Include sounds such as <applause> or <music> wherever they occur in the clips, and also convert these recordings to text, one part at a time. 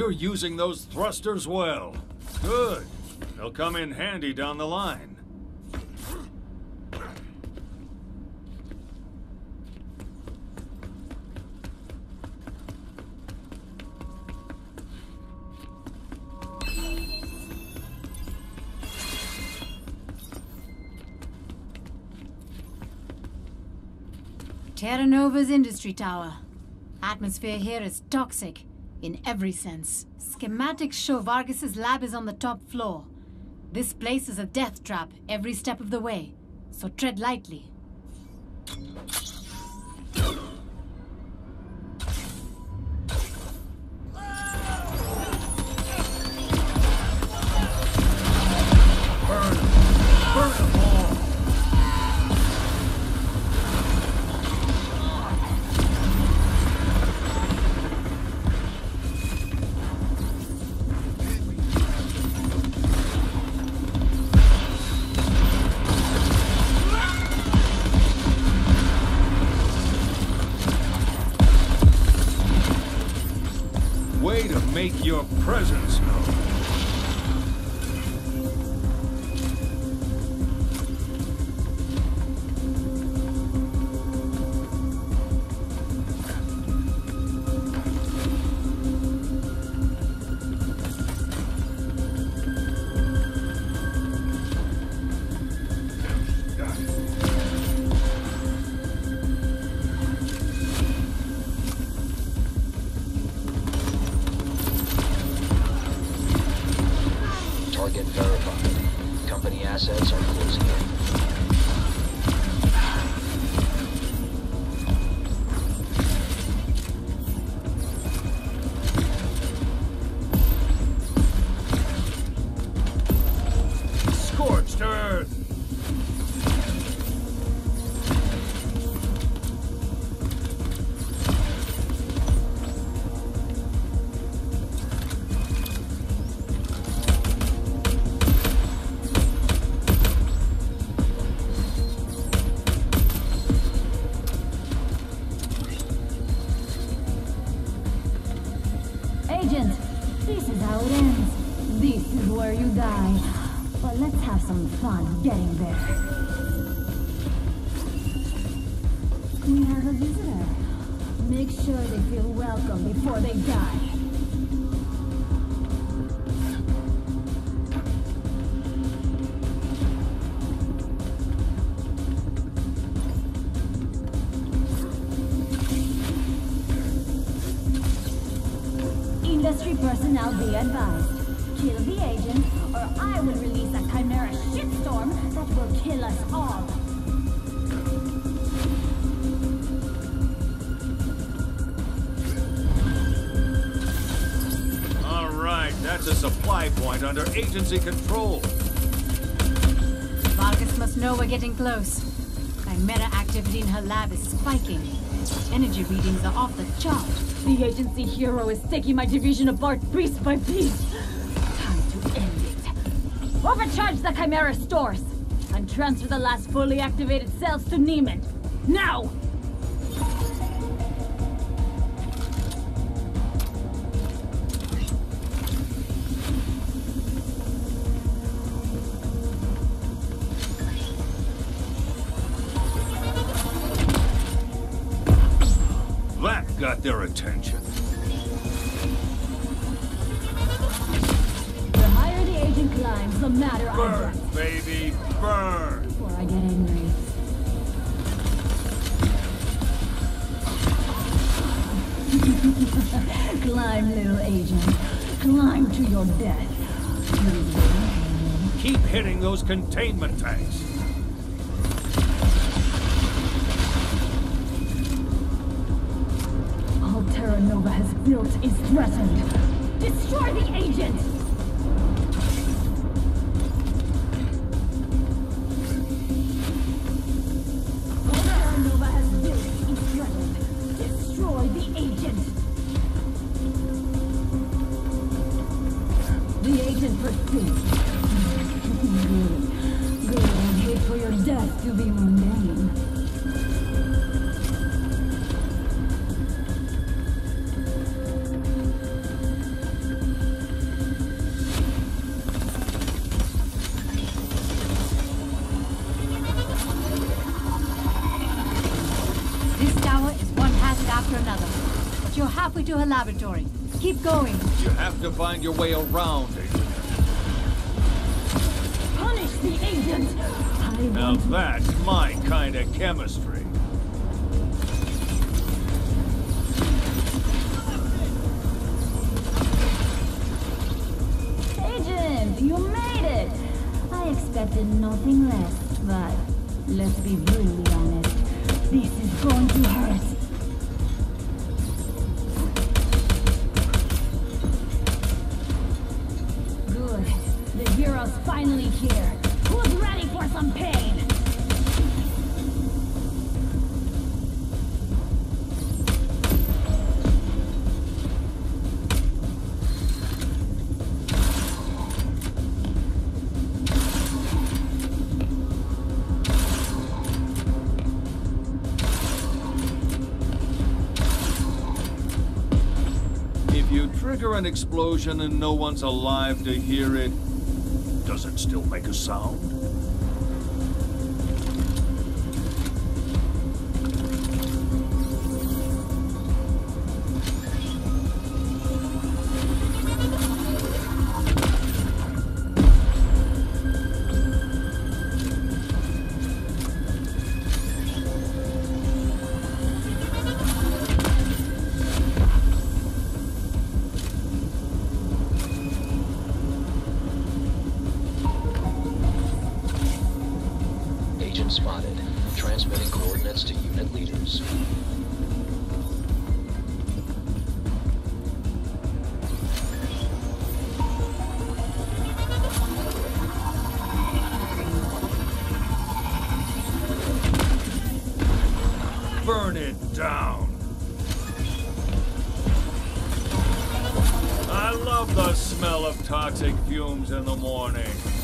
You're using those thrusters well. Good. They'll come in handy down the line. Terra Nova's industry tower. Atmosphere here is toxic, in every sense. Schematics show Vargas's lab is on the top floor. This place is a death trap every step of the way, so tread lightly. Presence personnel be advised. Kill the agent, or I will release a Chimera shitstorm that will kill us all. All right, that's a supply point under agency control. Vargas must know we're getting close. Chimera activity in her lab is spiking. Energy readings are off the chart. The agency hero is taking my division apart piece by piece. Time to end it. Overcharge the Chimera stores and transfer the last fully activated cells to Niemand. Now! Got their attention. The higher the agent climbs, the madder I Burn, get. baby, burn! Before I get angry. <laughs> Climb, little agent. Climb to your death. Keep hitting those containment tanks. Terra Nova has built is threatened. Destroy the agent! All Terra Nova has built is threatened. Destroy the agent! The agent persists. Good. Good. Wait for your death to be mundane. Halfway to her laboratory. Keep going. You have to find your way around, Agent. Punish the agent! I Now that's my kind of chemistry. Agent, you made it! I expected nothing less, but let's be brutally honest. This is going to hurt. The hero's finally here. Who's ready for some pain? Explosion and no one's alive to hear it, does it still make a sound? Love the smell of toxic fumes in the morning.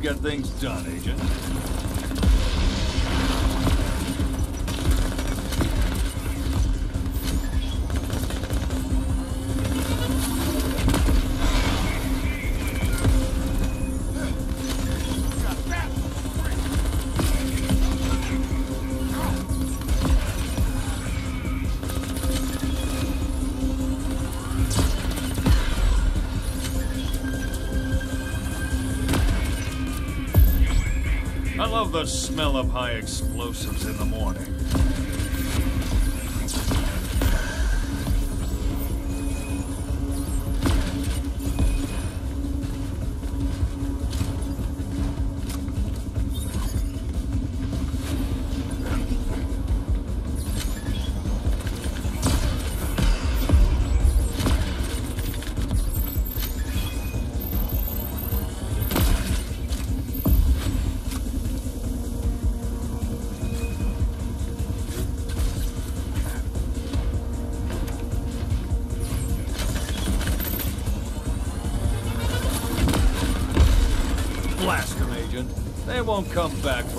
Get things done, Agent. Love the smell of high explosives in the morning. Won't come back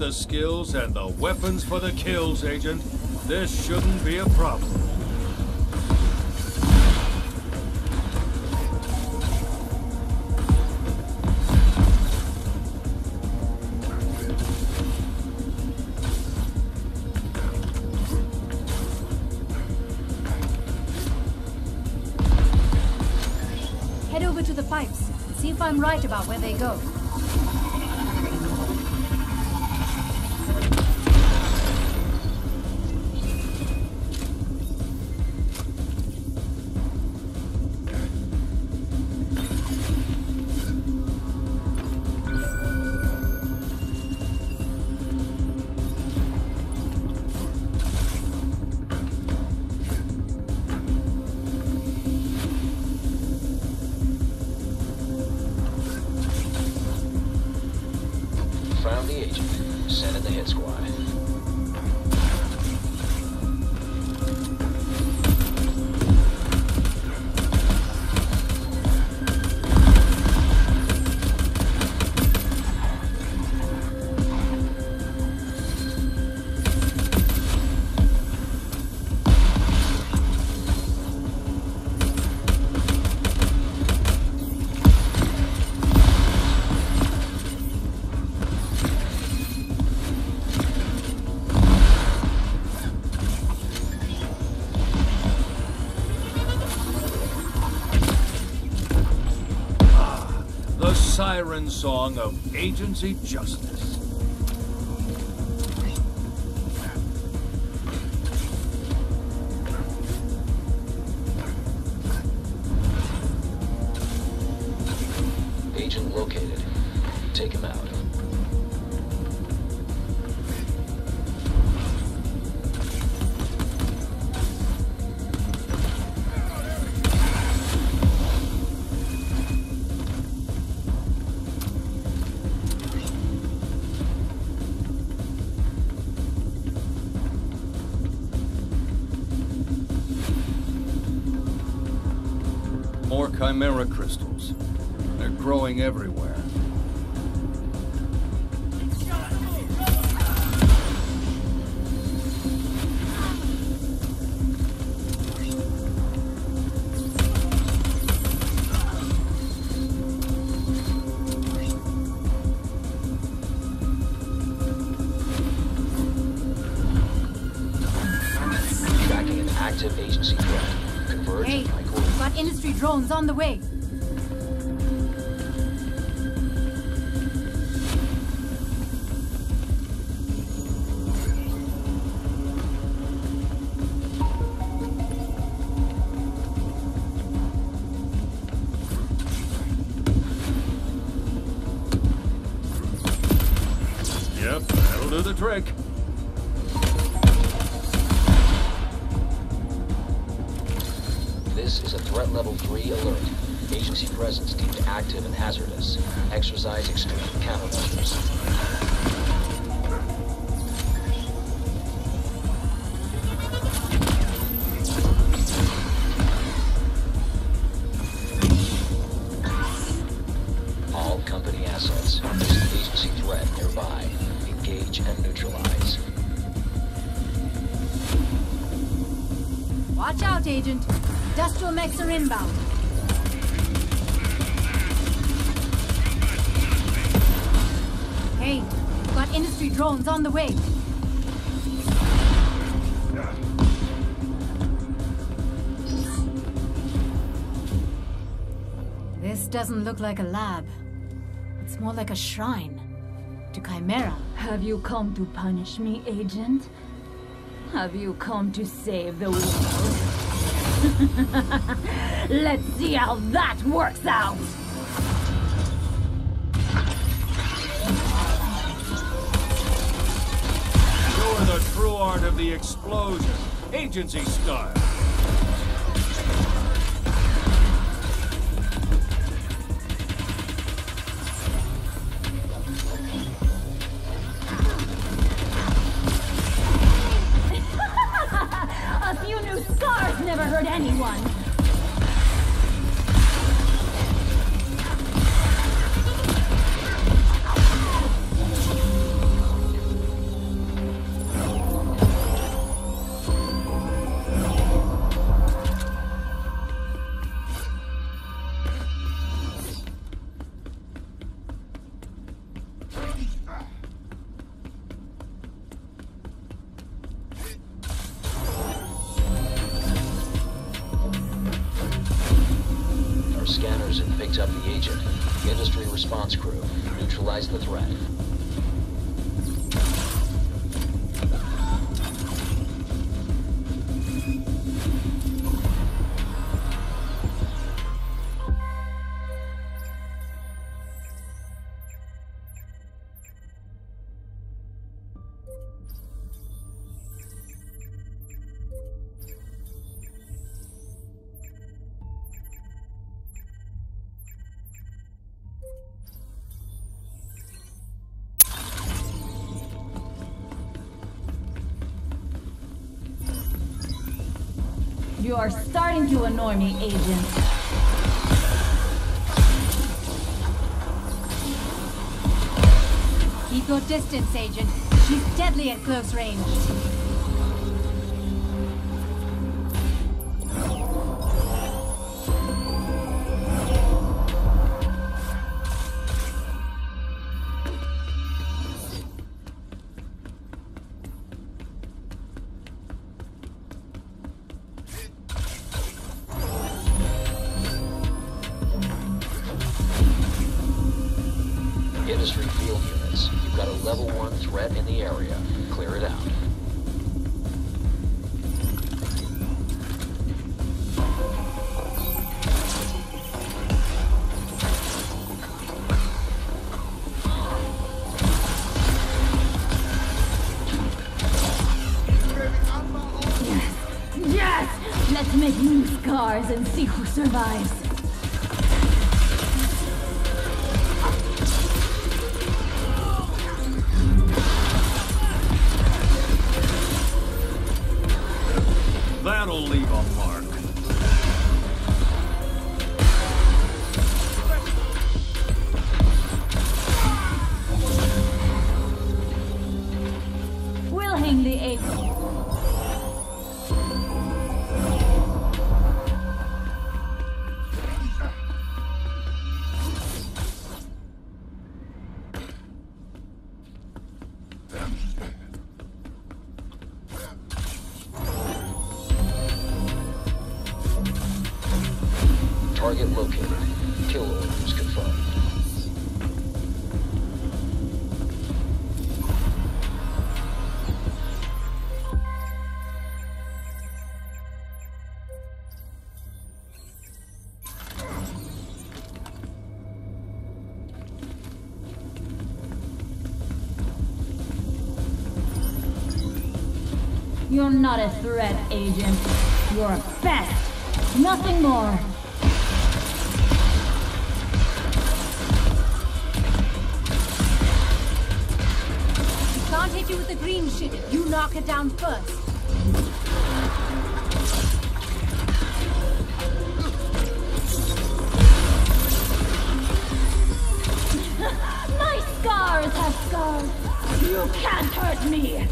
the skills and the weapons for the kills, Agent. This shouldn't be a problem. Head over to the pipes see if I'm right about where they go. Song of agency justice. Chimera crystals. They're growing everywhere. On the way. This is a threat level 3 alert. Agency presence deemed active and hazardous. Exercise extreme countermeasures. Industrial inbound. Hey, got industry drones on the way. This doesn't look like a lab. It's more like a shrine to Chimera. Have you come to punish me, Agent? Have you come to save the world? <laughs> Let's see how that works out! Her the true art of the explosion. Agency style. Crew. Neutralize the threat. To Agent. Keep your distance, Agent. She's deadly at close range. And see who survives. You're not a threat, Agent. You're a pest. Nothing more. She can't hit you with the green shit you knock her down first. <laughs> My scars have scars. You can't hurt me.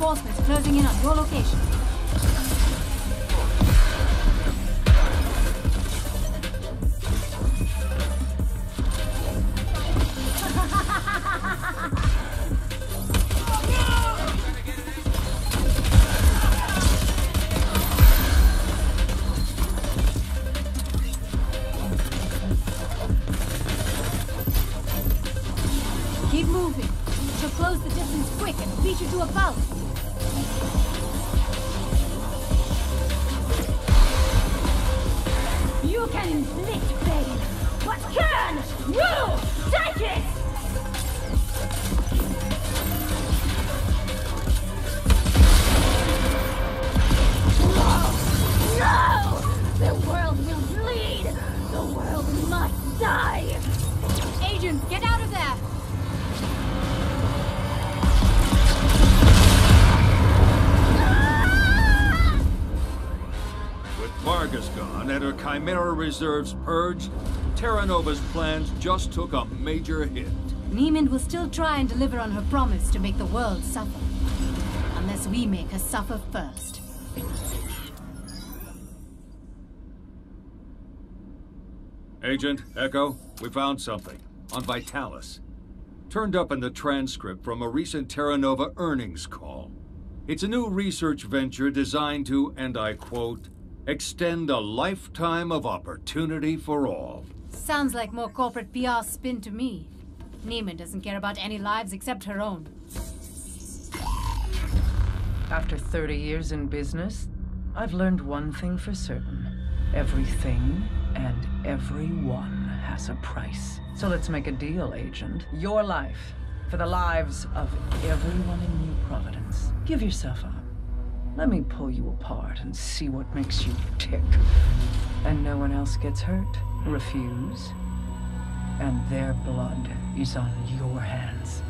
Reinforcements closing in on your location. Chimera reserves purged, Terra Nova's plans just took a major hit. Niemand will still try and deliver on her promise to make the world suffer. Unless we make her suffer first. Agent, Echo, we found something. On Vitalis. Turned up in the transcript from a recent Terra Nova earnings call. It's a new research venture designed to, and I quote, extend a lifetime of opportunity for all. Sounds like more corporate PR spin to me. Niemand doesn't care about any lives except her own. After 30 years in business, I've learned one thing for certain. Everything and everyone has a price. So let's make a deal, Agent. Your life for the lives of everyone in New Providence. Give yourself up. Let me pull you apart and see what makes you tick. And no one else gets hurt. Refuse. And their blood is on your hands.